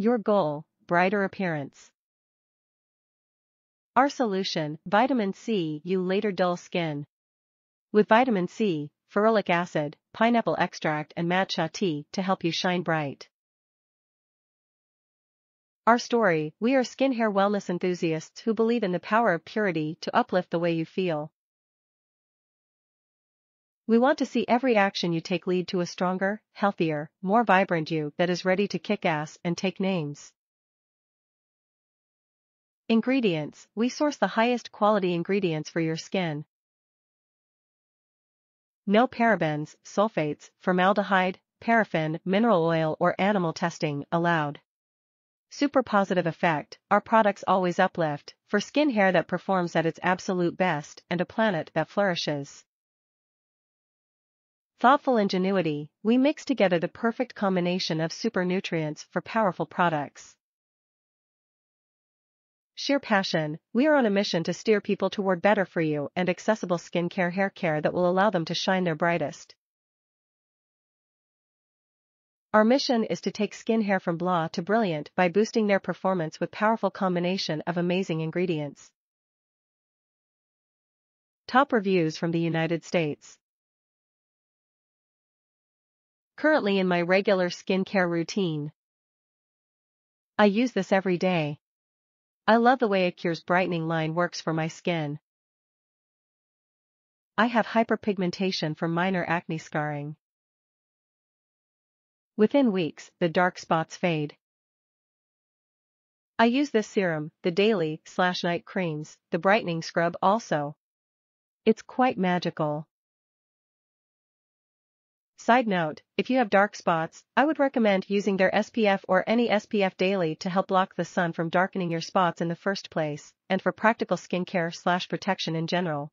Your goal, brighter appearance. Our solution, vitamin C, you later dull skin. With vitamin C, ferulic acid, pineapple extract and matcha tea to help you shine bright. Our story, we are skin hair wellness enthusiasts who believe in the power of purity to uplift the way you feel. We want to see every action you take lead to a stronger, healthier, more vibrant you that is ready to kick ass and take names. Ingredients We source the highest quality ingredients for your skin. No parabens, sulfates, formaldehyde, paraffin, mineral oil or animal testing allowed. Super positive effect, our products always uplift, for skin hair that performs at its absolute best and a planet that flourishes. Thoughtful ingenuity, we mix together the perfect combination of super nutrients for powerful products. Sheer passion, we are on a mission to steer people toward better for you and accessible skincare hair care that will allow them to shine their brightest. Our mission is to take skin hair from blah to brilliant by boosting their performance with powerful combination of amazing ingredients. Top reviews from the United States. Currently in my regular skincare routine. I use this every day. I love the way Acure's brightening line works for my skin. I have hyperpigmentation from minor acne scarring. Within weeks, the dark spots fade. I use this serum, the daily slash night creams, the brightening scrub also. It's quite magical. Side note, if you have dark spots, I would recommend using their SPF or any SPF daily to help block the sun from darkening your spots in the first place, and for practical skincare slash protection in general.